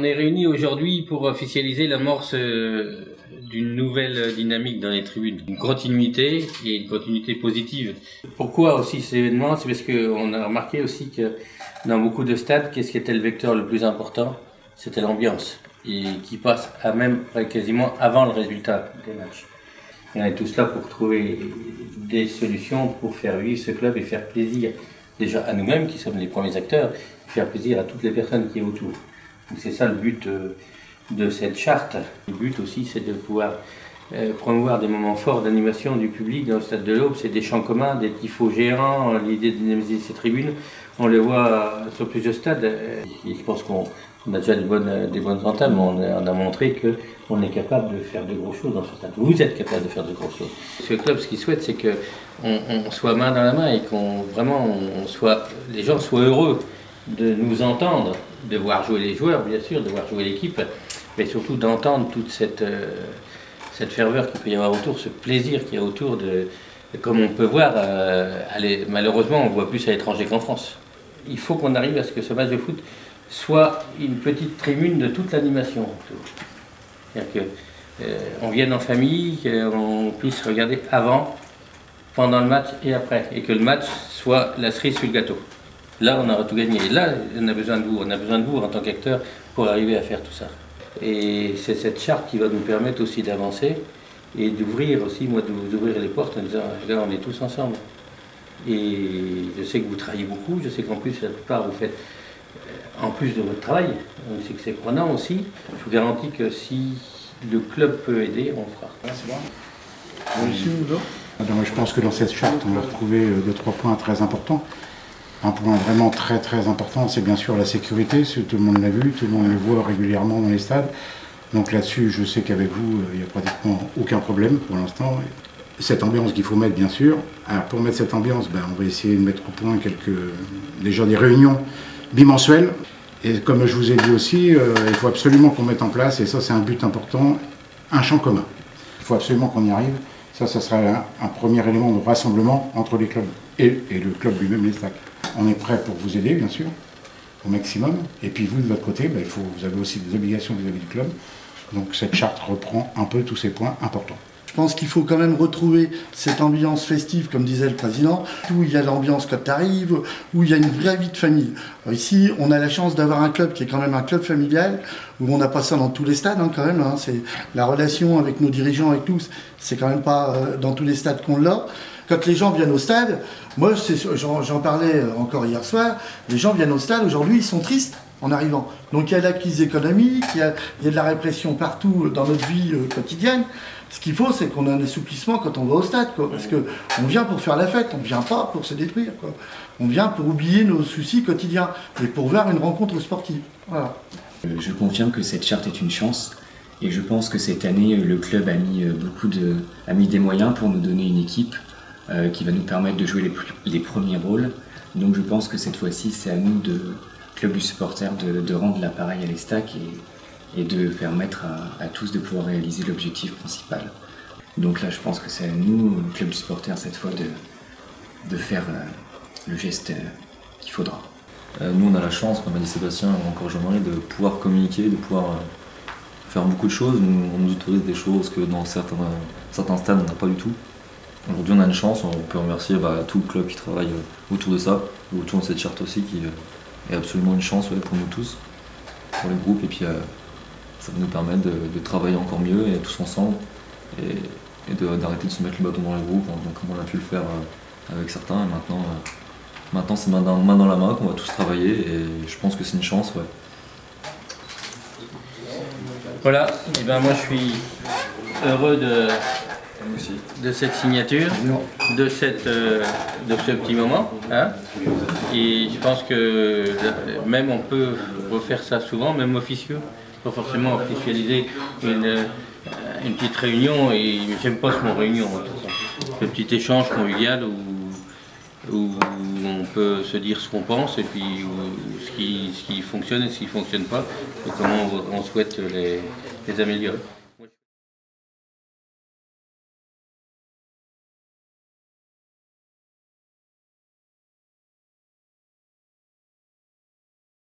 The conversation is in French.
on est réunis aujourd'hui pour officialiser l'amorce euh, d'une nouvelle dynamique dans les tribunes, une continuité et une continuité positive. Pourquoi aussi ces événements? C'est parce qu'on a remarqué aussi que dans beaucoup de stades, qu'est-ce qui était le vecteur le plus important? C'était l'ambiance, et qui passe à même quasiment avant le résultat des matchs. On est tous là pour trouver des solutions pour faire vivre ce club et faire plaisir déjà à nous-mêmes qui sommes les premiers acteurs, faire plaisir à toutes les personnes qui sont autour. C'est ça le but euh, de cette charte. Le but aussi, c'est de pouvoir euh, promouvoir des moments forts d'animation du public dans le stade de l'Aube. C'est des champs communs, des tifos géants, l'idée de dynamiser ces tribunes. On les voit sur plusieurs stades. Et je pense qu'on a déjà des bonnes, des bonnes entames. On a, on a montré qu'on est capable de faire de gros choses dans ce stade. Vous êtes capable de faire de gros choses. Ce club, ce qu'il souhaite, c'est qu'on on soit main dans la main et qu'on vraiment on soit, les gens soient heureux de nous entendre, de voir jouer les joueurs, bien sûr, de voir jouer l'équipe, mais surtout d'entendre toute cette, euh, ferveur qu'il peut y avoir autour, ce plaisir qu'il y a autour de, comme on peut voir, euh, malheureusement, on voit plus à l'étranger qu'en France. Il faut qu'on arrive à ce que ce match de foot soit une petite tribune de toute l'animation. C'est-à-dire qu'on euh, vienne en famille, qu'on puisse regarder avant, pendant le match et après, et que le match soit la cerise sur le gâteau. Là, on aura tout gagné. Et là, on a besoin de vous. On a besoin de vous en tant qu'acteur pour arriver à faire tout ça. Et c'est cette charte qui va nous permettre aussi d'avancer et d'ouvrir aussi, moi, de vous ouvrir les portes en disant, là, on est tous ensemble. Et je sais que vous travaillez beaucoup. Je sais qu'en plus, la plupart, vous faites, euh, en plus de votre travail, on sait que c'est prenant aussi. Je vous garantis que si le club peut aider, on le fera. c'est bon. je pense que dans cette charte, on va retrouver euh, deux, trois points très importants. Un point vraiment très très important, c'est bien sûr la sécurité. Tout le monde l'a vu, tout le monde le voit régulièrement dans les stades. Donc là-dessus, je sais qu'avec vous, euh, il n'y a pratiquement aucun problème pour l'instant. Cette ambiance qu'il faut mettre, bien sûr. Alors pour mettre cette ambiance, ben, on va essayer de mettre au point quelques, déjà des réunions bimensuelles. Et comme je vous ai dit aussi, euh, il faut absolument qu'on mette en place, et ça c'est un but important, un champ commun. Il faut absolument qu'on y arrive. Ça, ça sera un, premier élément de rassemblement entre les clubs et, et le club lui-même, les stacks. On est prêt pour vous aider, bien sûr, au maximum. Et puis vous, de votre côté, ben, il faut, vous avez aussi des obligations vis-à-vis du club. Donc cette charte reprend un peu tous ces points importants. Je pense qu'il faut quand même retrouver cette ambiance festive, comme disait le président, où il y a l'ambiance quand tu arrives, où il y a une vraie vie de famille. ici, on a la chance d'avoir un club qui est quand même un club familial, où on n'a pas ça dans tous les stades, hein, quand même. Hein. C'est la relation avec nos dirigeants, avec tous, c'est quand même pas euh, dans tous les stades qu'on l'a. Quand les gens viennent au stade, moi j'en parlais encore hier soir, les gens viennent au stade, aujourd'hui ils sont tristes en arrivant. Donc il y a la crise économique, il y a, de la répression partout dans notre vie euh, quotidienne. Ce qu'il faut, c'est qu'on ait un assouplissement quand on va au stade, parce qu'on vient pour faire la fête, on ne vient pas pour se détruire. Quoi. On vient pour oublier nos soucis quotidiens et pour voir une rencontre sportive. Voilà. Euh, je confirme que cette charte est une chance. Et je pense que cette année, le club a mis beaucoup de, a mis des moyens pour nous donner une équipe euh, qui va nous permettre de jouer les, premiers rôles. Donc je pense que cette fois-ci, c'est à nous, de Club du Supporter, de, rendre l'appareil à l'Estac et, et, de permettre à, tous de pouvoir réaliser l'objectif principal. Donc là, je pense que c'est à nous, Club du Supporter, cette fois, de, de faire euh, le geste euh, qu'il faudra. nous, on a la chance, comme a dit Sébastien, encore Jean-Marie, de pouvoir communiquer, de pouvoir faire beaucoup de choses. on nous autorise des choses que dans certains, certains stades, on n'a pas du tout. Aujourd'hui, on a une chance, on peut remercier bah, tout le club qui travaille euh, autour de ça, autour de cette charte aussi, qui euh, est absolument une chance pour nous tous, pour les groupes, et puis euh, ça va nous permettre de, travailler encore mieux et tous ensemble, et, d'arrêter de, se mettre le bâton dans les groupes, donc, comme on a pu le faire avec certains, et maintenant, maintenant c'est main dans, la main qu'on va tous travailler, et je pense que c'est une chance. Voilà, et ben moi je suis heureux de de cette signature, de, cette, euh, de ce petit moment. Hein. Et je pense que même on peut refaire ça souvent, même officieux, pas forcément officialiser une, euh, une petite réunion, et j'aime pas ce mot réunion, un petit échange convivial où, où, on peut se dire ce qu'on pense et puis ce, qui, ce, qui, fonctionne et ce qui ne fonctionne pas, et comment on, souhaite les améliorer.